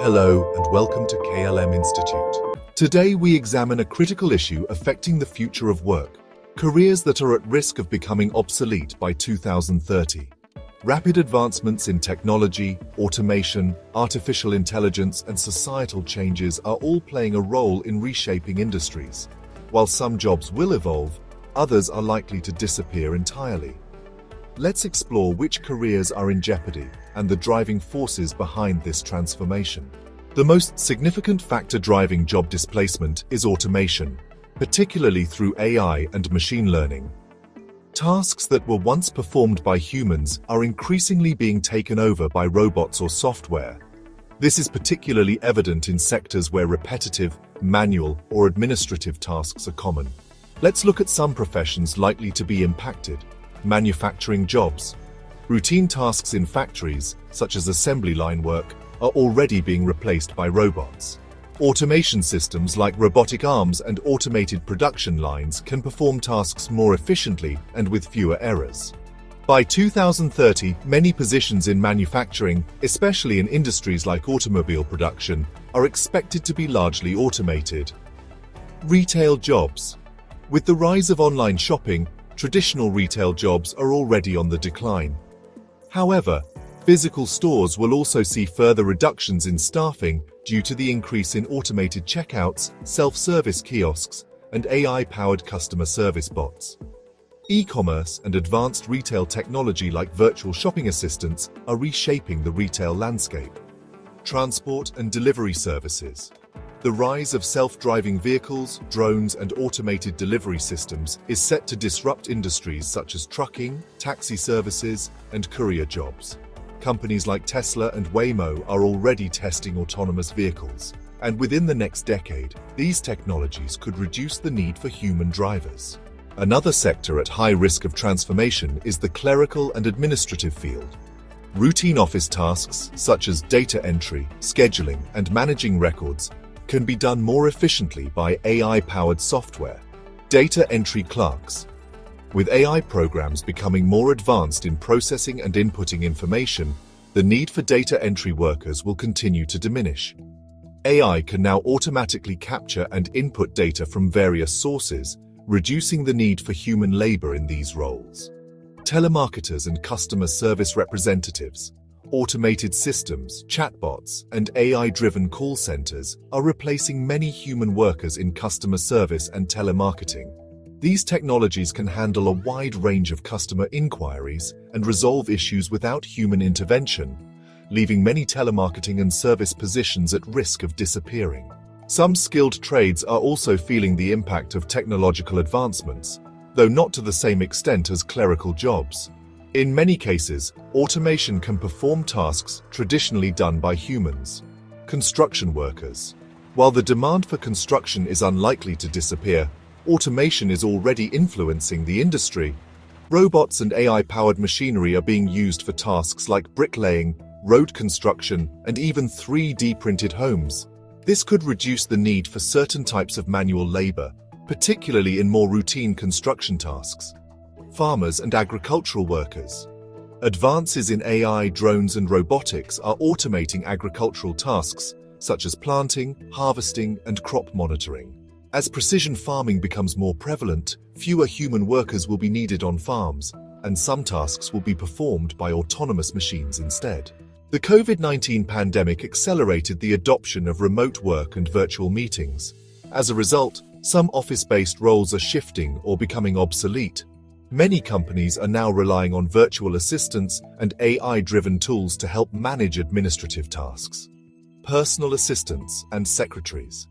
Hello and welcome to KLM Institute. Today we examine a critical issue affecting the future of work, careers that are at risk of becoming obsolete by 2030. Rapid advancements in technology, automation, artificial intelligence and societal changes are all playing a role in reshaping industries. While some jobs will evolve, others are likely to disappear entirely. Let's explore which careers are in jeopardy and the driving forces behind this transformation. The most significant factor driving job displacement is automation, particularly through AI and machine learning. Tasks that were once performed by humans are increasingly being taken over by robots or software. This is particularly evident in sectors where repetitive, manual, or administrative tasks are common. Let's look at some professions likely to be impacted manufacturing jobs. Routine tasks in factories, such as assembly line work, are already being replaced by robots. Automation systems like robotic arms and automated production lines can perform tasks more efficiently and with fewer errors. By 2030, many positions in manufacturing, especially in industries like automobile production, are expected to be largely automated. Retail jobs. With the rise of online shopping, traditional retail jobs are already on the decline. However, physical stores will also see further reductions in staffing due to the increase in automated checkouts, self-service kiosks, and AI-powered customer service bots. E-commerce and advanced retail technology like virtual shopping assistants are reshaping the retail landscape. Transport and delivery services. The rise of self-driving vehicles, drones and automated delivery systems is set to disrupt industries such as trucking, taxi services and courier jobs. Companies like Tesla and Waymo are already testing autonomous vehicles, and within the next decade, these technologies could reduce the need for human drivers. Another sector at high risk of transformation is the clerical and administrative field. Routine office tasks, such as data entry, scheduling, and managing records, can be done more efficiently by AI-powered software, data entry clerks. With AI programs becoming more advanced in processing and inputting information, the need for data entry workers will continue to diminish. AI can now automatically capture and input data from various sources, reducing the need for human labor in these roles. Telemarketers and customer service representatives Automated systems, chatbots, and AI-driven call centers are replacing many human workers in customer service and telemarketing. These technologies can handle a wide range of customer inquiries and resolve issues without human intervention, leaving many telemarketing and service positions at risk of disappearing. Some skilled trades are also feeling the impact of technological advancements, though not to the same extent as clerical jobs. In many cases, automation can perform tasks traditionally done by humans. Construction workers. While the demand for construction is unlikely to disappear, automation is already influencing the industry. Robots and AI-powered machinery are being used for tasks like bricklaying, road construction, and even 3D printed homes. This could reduce the need for certain types of manual labor, particularly in more routine construction tasks farmers and agricultural workers. Advances in AI, drones and robotics are automating agricultural tasks, such as planting, harvesting and crop monitoring. As precision farming becomes more prevalent, fewer human workers will be needed on farms, and some tasks will be performed by autonomous machines instead. The COVID-19 pandemic accelerated the adoption of remote work and virtual meetings. As a result, some office-based roles are shifting or becoming obsolete, Many companies are now relying on virtual assistants and AI-driven tools to help manage administrative tasks. Personal assistants and secretaries.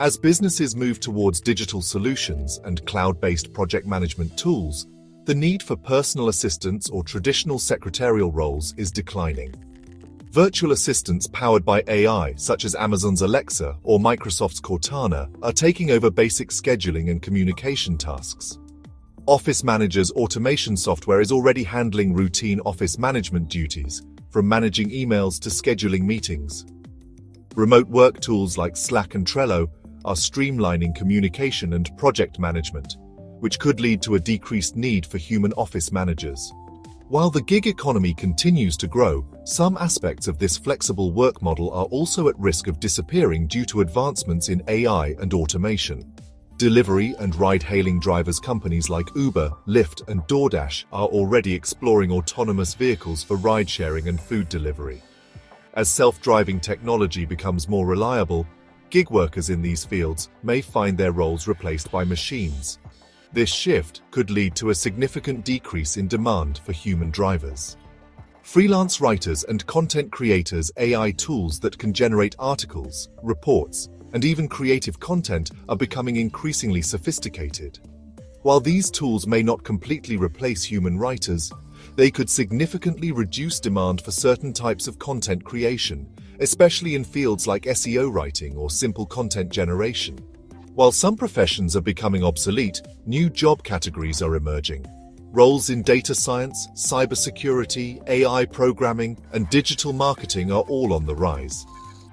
As businesses move towards digital solutions and cloud-based project management tools, the need for personal assistants or traditional secretarial roles is declining. Virtual assistants powered by AI, such as Amazon's Alexa or Microsoft's Cortana, are taking over basic scheduling and communication tasks. Office Manager's automation software is already handling routine office management duties, from managing emails to scheduling meetings. Remote work tools like Slack and Trello are streamlining communication and project management, which could lead to a decreased need for human office managers. While the gig economy continues to grow, some aspects of this flexible work model are also at risk of disappearing due to advancements in AI and automation. Delivery and ride-hailing drivers companies like Uber, Lyft and DoorDash are already exploring autonomous vehicles for ride-sharing and food delivery. As self-driving technology becomes more reliable, gig workers in these fields may find their roles replaced by machines. This shift could lead to a significant decrease in demand for human drivers. Freelance writers and content creators AI tools that can generate articles, reports, and even creative content are becoming increasingly sophisticated. While these tools may not completely replace human writers, they could significantly reduce demand for certain types of content creation, especially in fields like SEO writing or simple content generation. While some professions are becoming obsolete, new job categories are emerging. Roles in data science, cybersecurity, AI programming, and digital marketing are all on the rise.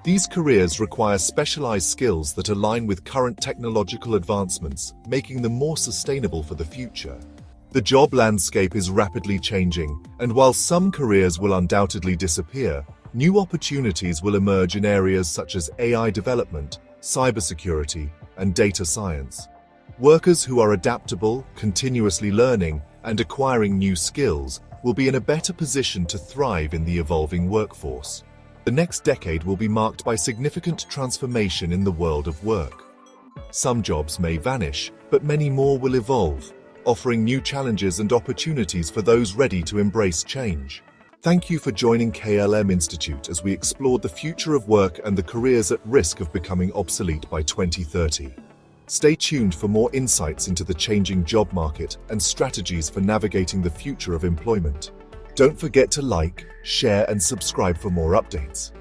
These careers require specialized skills that align with current technological advancements, making them more sustainable for the future. The job landscape is rapidly changing, and while some careers will undoubtedly disappear, new opportunities will emerge in areas such as AI development, cybersecurity, and data science. Workers who are adaptable, continuously learning, and acquiring new skills will be in a better position to thrive in the evolving workforce. The next decade will be marked by significant transformation in the world of work. Some jobs may vanish, but many more will evolve, offering new challenges and opportunities for those ready to embrace change. Thank you for joining KLM Institute as we explored the future of work and the careers at risk of becoming obsolete by 2030. Stay tuned for more insights into the changing job market and strategies for navigating the future of employment. Don't forget to like, share, and subscribe for more updates.